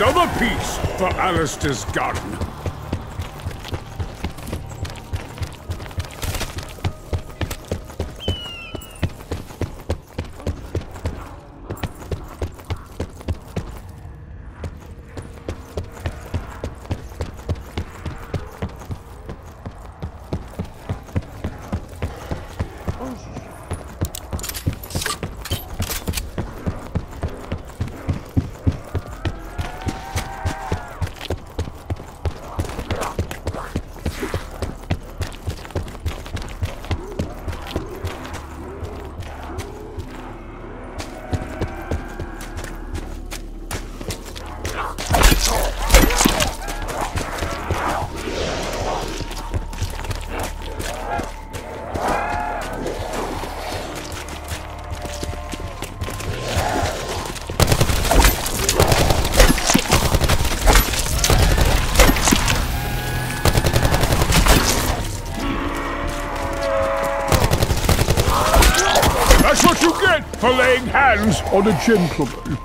Another piece for Alistair's gun. That's what you get for laying hands on a gentleman.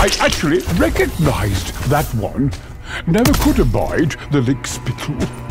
I actually recognized that one. Never could abide the lickspittle.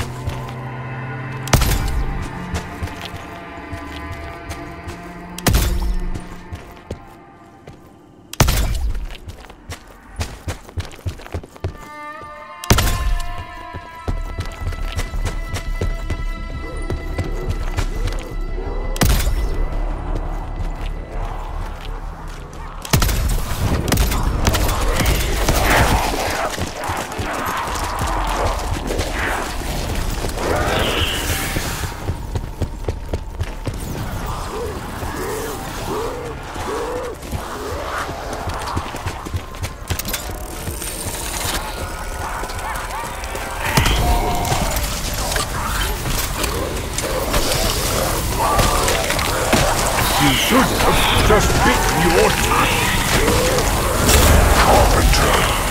Should have just bitten your tongue. What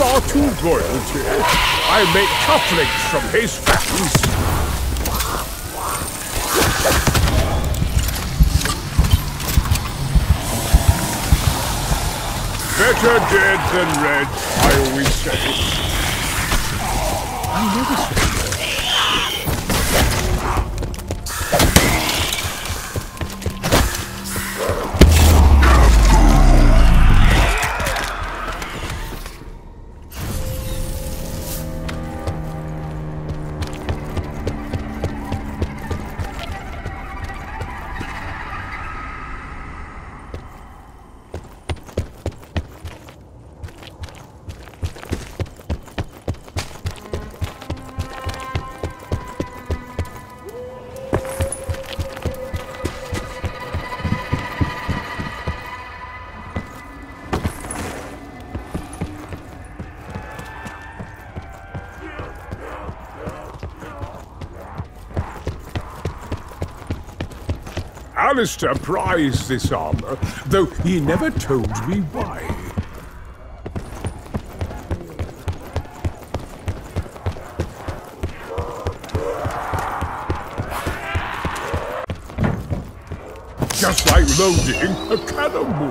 Nosferatu royalty. I make cufflinks from his fangs. Better dead than red, I always say. I never Alistair prized this armor, though he never told me why. Just like loading a cannonball.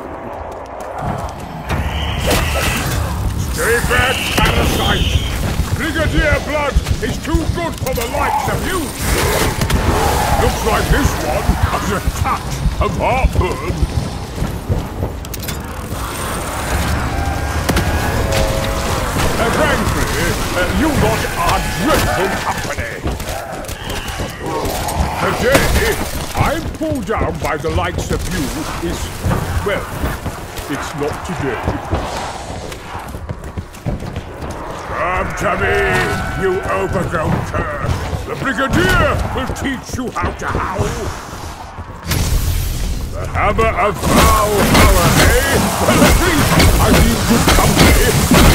Stay back, parasite! Brigadier blood is too good for the likes of you! I this one as a catch of heartburn. Uh, frankly, uh, you lot are dreadful company. Today, I'm pulled down by the likes of you is, well, it's not today. Come to me, you overgrown cur. The Brigadier will teach you how to howl. The hammer of Valhalla, eh? Well, at least I need good company.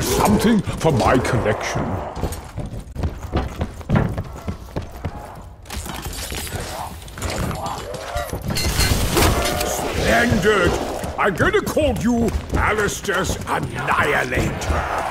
Something for my collection. Splendid! I'm gonna call you Alistair's Annihilator.